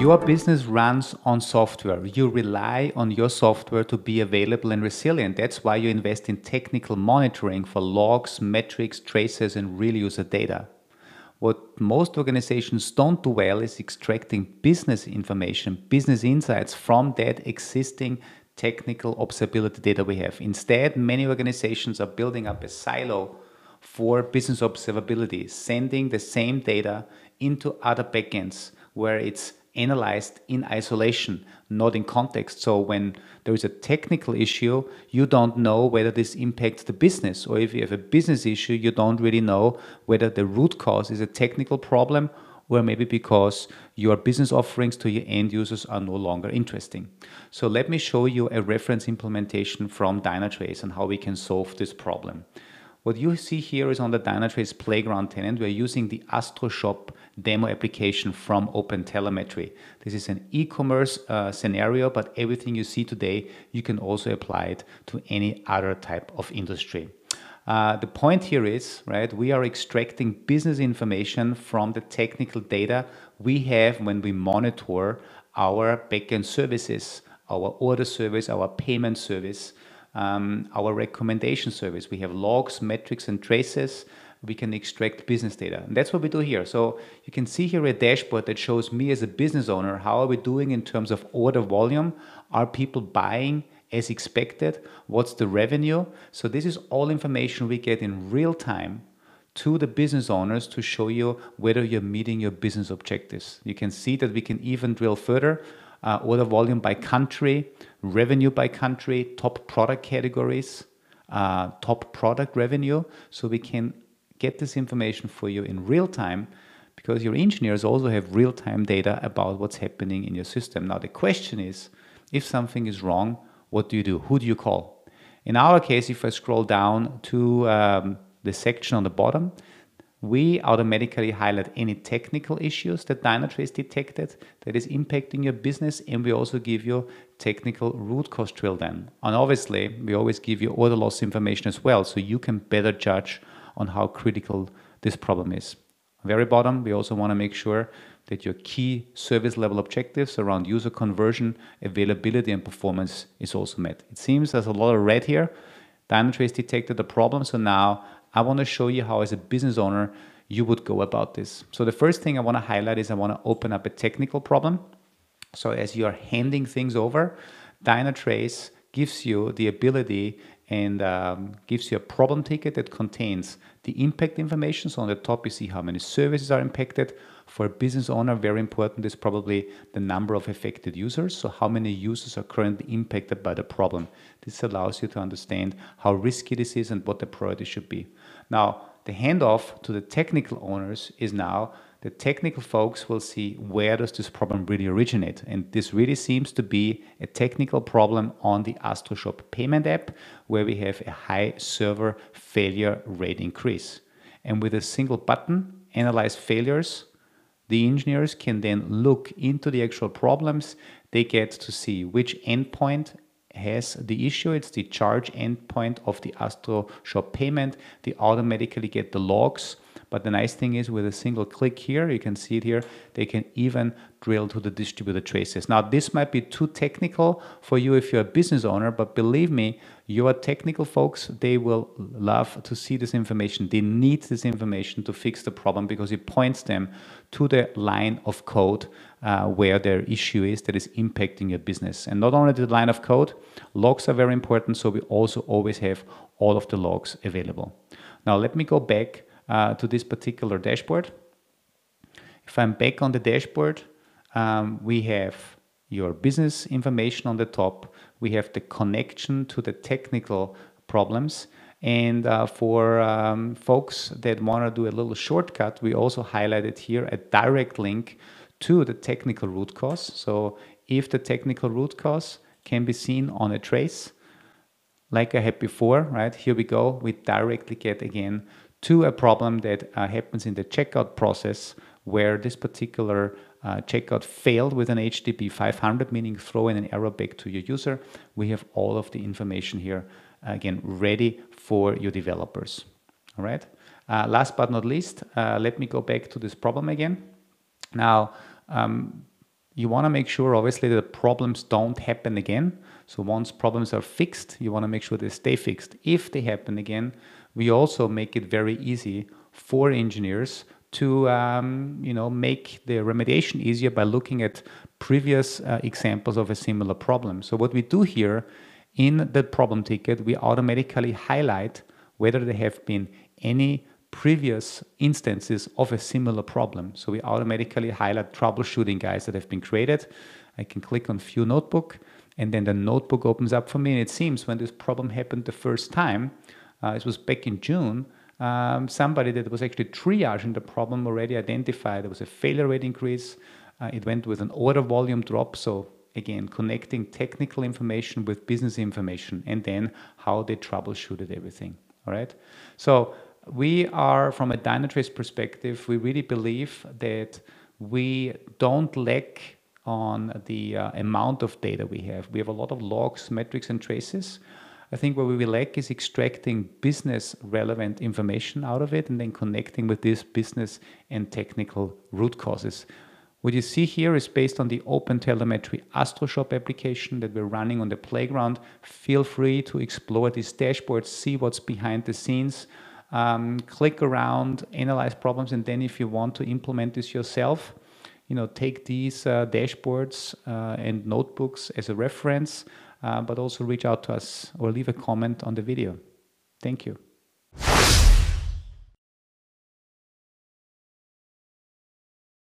Your business runs on software. You rely on your software to be available and resilient. That's why you invest in technical monitoring for logs, metrics, traces, and real user data. What most organizations don't do well is extracting business information, business insights from that existing technical observability data we have. Instead, many organizations are building up a silo for business observability, sending the same data into other backends where it's analyzed in isolation, not in context. So when there is a technical issue, you don't know whether this impacts the business. Or if you have a business issue, you don't really know whether the root cause is a technical problem or maybe because your business offerings to your end users are no longer interesting. So let me show you a reference implementation from Dynatrace and how we can solve this problem. What you see here is on the Dynatrace Playground tenant, we're using the AstroShop demo application from OpenTelemetry. This is an e-commerce uh, scenario, but everything you see today, you can also apply it to any other type of industry. Uh, the point here is, right, we are extracting business information from the technical data we have when we monitor our backend services, our order service, our payment service, um, our recommendation service. We have logs, metrics, and traces. We can extract business data. And that's what we do here. So you can see here a dashboard that shows me as a business owner, how are we doing in terms of order volume? Are people buying as expected? What's the revenue? So this is all information we get in real time to the business owners to show you whether you're meeting your business objectives. You can see that we can even drill further uh, order volume by country, revenue by country, top product categories, uh, top product revenue. So we can get this information for you in real time because your engineers also have real time data about what's happening in your system. Now, the question is if something is wrong, what do you do? Who do you call? In our case, if I scroll down to um, the section on the bottom, we automatically highlight any technical issues that Dynatrace detected that is impacting your business, and we also give you technical root cause drill down. And obviously, we always give you order loss information as well, so you can better judge on how critical this problem is. Very bottom, we also want to make sure that your key service level objectives around user conversion, availability, and performance is also met. It seems there's a lot of red here. Dynatrace detected the problem, so now I want to show you how, as a business owner, you would go about this. So the first thing I want to highlight is I want to open up a technical problem. So as you are handing things over, Dynatrace gives you the ability and um, gives you a problem ticket that contains the impact information. So on the top, you see how many services are impacted. For a business owner, very important is probably the number of affected users. So how many users are currently impacted by the problem. This allows you to understand how risky this is and what the priority should be. Now, the handoff to the technical owners is now the technical folks will see where does this problem really originate. And this really seems to be a technical problem on the AstroShop payment app where we have a high server failure rate increase. And with a single button, analyze failures, the engineers can then look into the actual problems. They get to see which endpoint has the issue. It's the charge endpoint of the AstroShop payment. They automatically get the logs. But the nice thing is with a single click here, you can see it here, they can even drill to the distributed traces. Now, this might be too technical for you if you're a business owner, but believe me, your technical folks, they will love to see this information. They need this information to fix the problem because it points them to the line of code uh, where their issue is that is impacting your business. And not only the line of code, logs are very important, so we also always have all of the logs available. Now, let me go back uh, to this particular dashboard. If I'm back on the dashboard, um, we have your business information on the top. We have the connection to the technical problems. And uh, for um, folks that want to do a little shortcut, we also highlighted here a direct link to the technical root cause. So if the technical root cause can be seen on a trace, like I had before, right? Here we go. We directly get again to a problem that uh, happens in the checkout process where this particular uh, checkout failed with an HTTP 500, meaning throwing an error back to your user. We have all of the information here, again, ready for your developers. All right. Uh, last but not least, uh, let me go back to this problem again. Now, um, you want to make sure, obviously, that problems don't happen again. So once problems are fixed, you want to make sure they stay fixed. If they happen again, we also make it very easy for engineers to um, you know make the remediation easier by looking at previous uh, examples of a similar problem. So what we do here in the problem ticket, we automatically highlight whether there have been any previous instances of a similar problem. So we automatically highlight troubleshooting guides that have been created. I can click on View Notebook, and then the notebook opens up for me. And it seems when this problem happened the first time, uh, it was back in June, um, somebody that was actually triaging the problem already identified there was a failure rate increase. Uh, it went with an order volume drop. So again, connecting technical information with business information, and then how they troubleshooted everything. All right. So we are, from a Dynatrace perspective, we really believe that we don't lack on the uh, amount of data we have. We have a lot of logs, metrics, and traces. I think what we lack is extracting business relevant information out of it and then connecting with this business and technical root causes. What you see here is based on the OpenTelemetry AstroShop application that we're running on the playground. Feel free to explore these dashboards, see what's behind the scenes um, click around, analyze problems, and then if you want to implement this yourself, you know, take these uh, dashboards uh, and notebooks as a reference, uh, but also reach out to us or leave a comment on the video. Thank you.